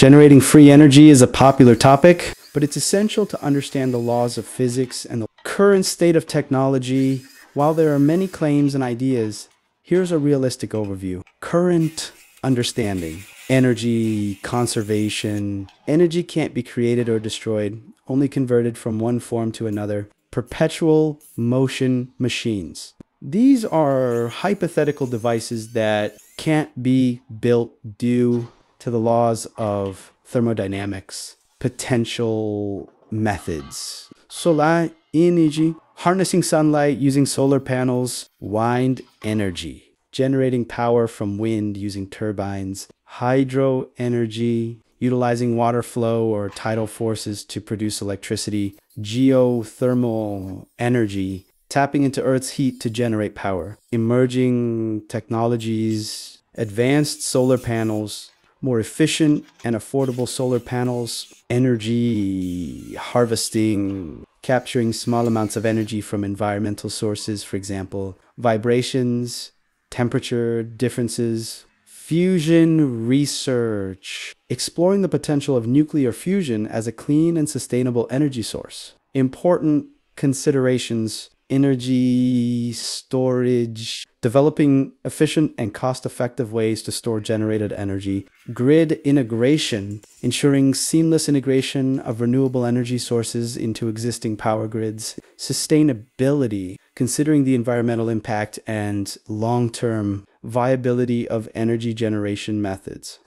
Generating free energy is a popular topic, but it's essential to understand the laws of physics and the current state of technology. While there are many claims and ideas, here's a realistic overview. Current understanding. Energy, conservation. Energy can't be created or destroyed, only converted from one form to another. Perpetual motion machines. These are hypothetical devices that can't be built due to the laws of thermodynamics, potential methods. Solar energy, harnessing sunlight using solar panels, wind energy, generating power from wind using turbines, hydro energy, utilizing water flow or tidal forces to produce electricity, geothermal energy, tapping into Earth's heat to generate power, emerging technologies, advanced solar panels, more efficient and affordable solar panels, energy harvesting, capturing small amounts of energy from environmental sources, for example, vibrations, temperature differences, fusion research, exploring the potential of nuclear fusion as a clean and sustainable energy source. Important considerations energy storage, developing efficient and cost effective ways to store generated energy, grid integration, ensuring seamless integration of renewable energy sources into existing power grids, sustainability, considering the environmental impact and long term viability of energy generation methods.